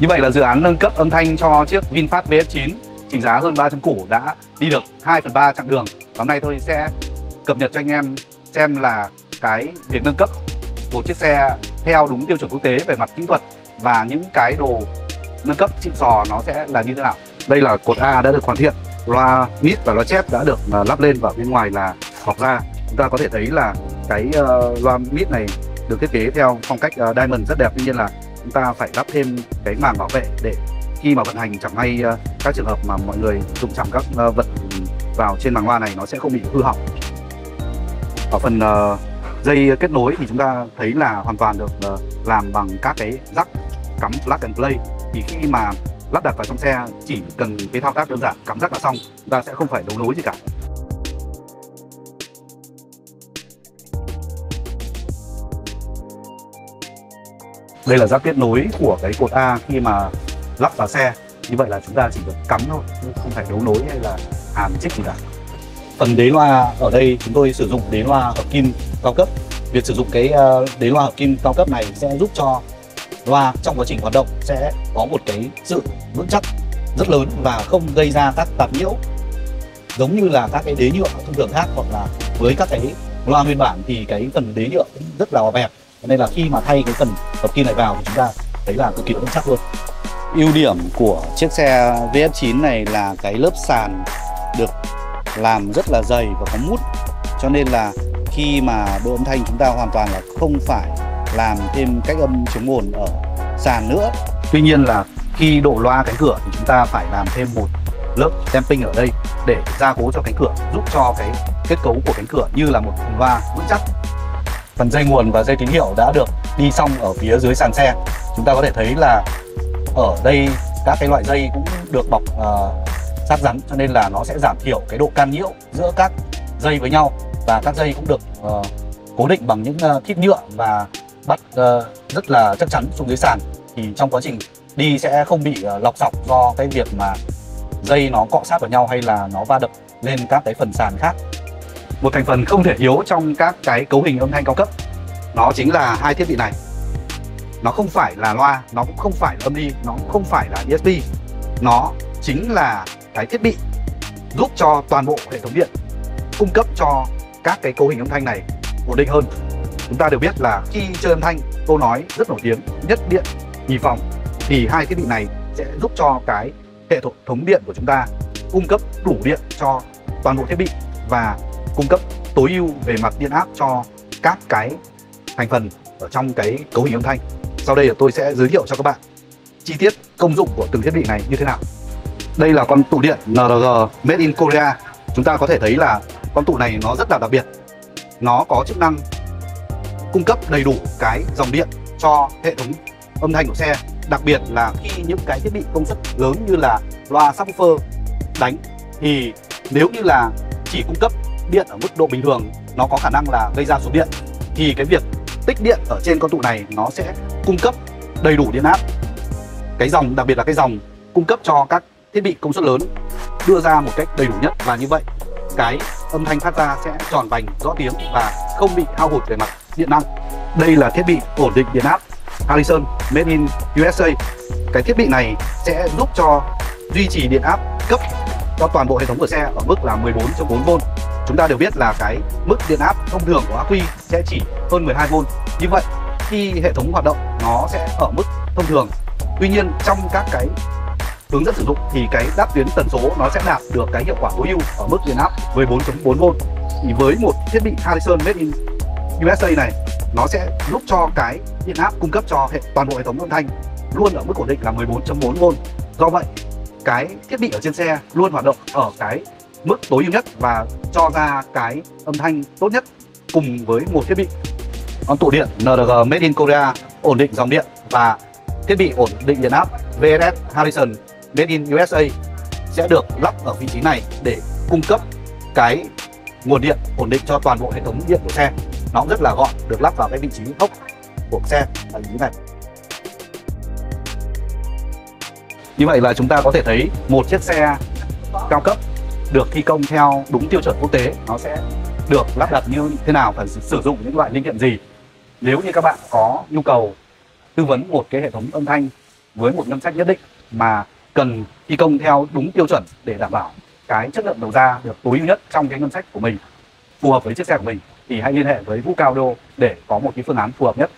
Như vậy là dự án nâng cấp âm thanh cho chiếc VinFast VF9 trị giá hơn 300 củ đã đi được 2 phần 3 chặng đường. Và hôm nay tôi sẽ cập nhật cho anh em xem là cái việc nâng cấp một chiếc xe theo đúng tiêu chuẩn quốc tế về mặt kỹ thuật và những cái đồ nâng cấp xịn sò nó sẽ là như thế nào. Đây là cột A đã được hoàn thiện, loa mid và loa chép đã được à, lắp lên và bên ngoài là bọc da. Chúng ta có thể thấy là cái uh, loa mid này được thiết kế theo phong cách uh, diamond rất đẹp tuy nhiên là chúng ta phải lắp thêm cái màng bảo vệ để khi mà vận hành chẳng may ờ, các trường hợp mà mọi người dùng chạm các ờ, vật vào trên màng loa này nó sẽ không bị hư hỏng. Ở phần ờ, dây kết nối thì chúng ta thấy là hoàn toàn được làm bằng các cái rắc cắm plug and play. Thì khi mà lắp đặt vào trong xe chỉ cần cái thao tác đơn giản, cắm rắc là xong, chúng ta sẽ không phải đấu nối gì cả. Đây là giáp kết nối của cái cột A khi mà lắp vào xe. Như vậy là chúng ta chỉ được cắm thôi không phải đấu nối hay là hàn chích gì cả. Phần đế loa ở đây chúng tôi sử dụng đế loa hợp kim cao cấp. Việc sử dụng cái ờ, đế loa hợp kim cao cấp này sẽ giúp cho loa trong quá trình hoạt động sẽ có một cái sự vững chắc rất lớn và không gây ra các tạp nhiễu. Giống như là các cái đế nhựa thông thường khác, hoặc là với các cái loa nguyên bản thì cái phần đế nhựa cũng rất là bẹp nên là khi mà thay cái phần hợp kim này vào thì chúng ta thấy là cực kỳ vững chắc luôn. Ưu điểm của chiếc xe VF9 này là cái lớp sàn được làm rất là dày và có mút. Cho nên là khi mà độ âm thanh chúng ta hoàn toàn là không phải làm thêm cách âm chống ồn ở sàn nữa. Tuy nhiên là khi độ loa cánh cửa thì chúng ta phải làm thêm một lớp damping ở đây để gia cố cho cánh cửa giúp cho cái kết cấu của cánh cửa như là một loa vững chắc phần dây nguồn và dây tín hiệu đã được đi xong ở phía dưới sàn xe. Chúng ta có thể thấy là ở đây các cái loại dây cũng được bọc uh, sát rắn cho nên là nó sẽ giảm thiểu cái độ can nhiễu giữa các dây với nhau và các dây cũng được uh, cố định bằng những ờ, uh, thít nhựa và bắt uh, rất là chắc chắn xuống dưới sàn. Thì trong quá trình đi sẽ không bị uh, lọc sọc do cái việc mà dây nó cọ sát vào nhau hay là nó va đập lên các cái phần sàn khác một thành phần không thể thiếu trong các cái cấu hình âm thanh cao cấp. Nó chính là hai thiết bị này. Nó không phải là loa, nó cũng không phải là âm ly nó cũng không phải là ESP nó chính là cái thiết bị giúp cho toàn bộ hệ thống điện cung cấp cho các cái cấu hình âm thanh này ổn định hơn. Chúng ta đều biết là khi chơi âm thanh, câu nói rất nổi tiếng, nhất điện, nhì phòng, thì hai thiết bị này sẽ giúp cho cái hệ thống điện của chúng ta cung cấp đủ điện cho toàn bộ thiết bị và cung cấp tối ưu về mặt điện áp cho các cái thành phần ở trong cái cấu hình âm thanh. Sau đây là tôi sẽ giới thiệu cho các bạn chi tiết công dụng của từng thiết bị này như thế nào. Đây là con tủ điện NRG Made in Korea. Chúng ta có thể thấy là con tủ này nó rất là đặc biệt. Nó có chức năng cung cấp đầy đủ cái dòng điện cho hệ thống âm thanh của xe, đặc biệt là khi những cái thiết bị công suất lớn như là loa subwoofer đánh thì nếu như là chỉ cung cấp điện ở mức độ bình thường, nó có khả năng là gây ra số điện, thì cái việc tích điện ở trên con tụ này nó sẽ cung cấp đầy đủ điện áp. Cái dòng, đặc biệt là cái dòng cung cấp cho các thiết bị công suất lớn đưa ra một cách đầy đủ nhất và như vậy, cái âm thanh phát ra sẽ tròn vành, rõ tiếng và không bị hao hụt về mặt điện năng. Đây là thiết bị ổn định điện áp Harrison made in USA cái thiết bị này sẽ giúp cho duy trì điện áp cấp cho toàn bộ hệ thống của xe ở mức là 14.4V chúng ta đều biết là cái mức điện áp thông thường của ắc quy sẽ chỉ hơn 12V như vậy, khi hệ thống hoạt động, nó sẽ ở mức thông thường. Tuy nhiên, trong các cái hướng dẫn sử dụng thì cái đáp tuyến tần số nó sẽ đạt được cái hiệu quả tối ưu ở mức điện áp 14.4V thì với một thiết bị Harrison made in USA này, nó sẽ giúp cho cái điện áp cung cấp cho hệ, toàn bộ hệ thống âm thanh luôn ở mức ổn định là 14.4V do vậy, cái thiết bị ở trên xe luôn hoạt động ở cái mức tối ưu nhất và cho ra cái âm thanh tốt nhất cùng với một thiết bị. Con tụ điện NRG Made in Korea, ổn định dòng điện và thiết bị ổn định điện áp VSS Harrison Made in USA sẽ được lắp ở vị trí này để cung cấp cái nguồn điện ổn định cho toàn bộ hệ thống điện của xe. Nó rất là gọn, được lắp vào cái vị trí hốc của xe là như này. Như vậy là chúng ta có thể thấy một chiếc xe cao cấp được thi công theo đúng tiêu chuẩn quốc tế, nó sẽ được lắp đặt như thế nào và sử dụng những loại linh kiện gì. Nếu như các bạn có nhu cầu tư vấn một cái hệ thống âm thanh với một ngân sách nhất định mà cần thi công theo đúng tiêu chuẩn để đảm bảo cái chất lượng đầu ra được tối ưu nhất trong cái ngân sách của mình, phù hợp với chiếc xe của mình, thì hãy liên hệ với Vũ Cao Đô để có một cái phương án phù hợp nhất.